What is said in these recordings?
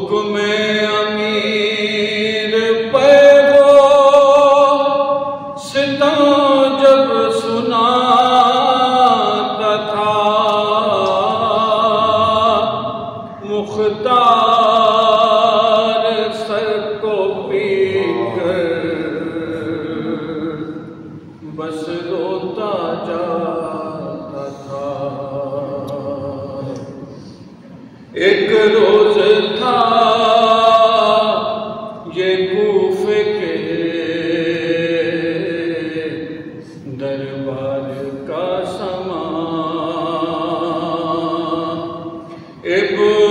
حکم امیر پہ وہ ستم جب سناتا تھا۔ مختار سر کو بس روتا جاتا تھا۔ ایک دربار کا سما۔ ابن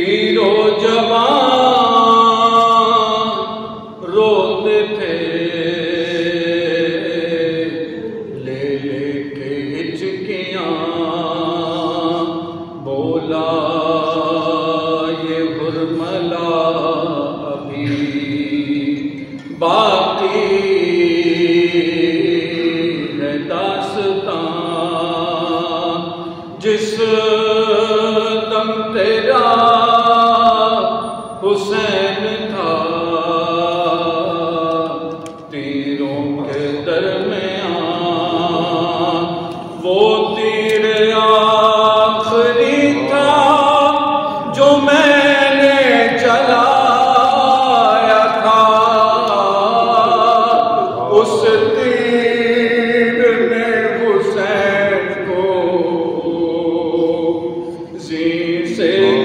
پیرو جوان روتے تھے۔ لے لے کے ہچکیاں بولا، یہ برملا ابھی باقی ہے داستان۔ جس دم تیرا Say.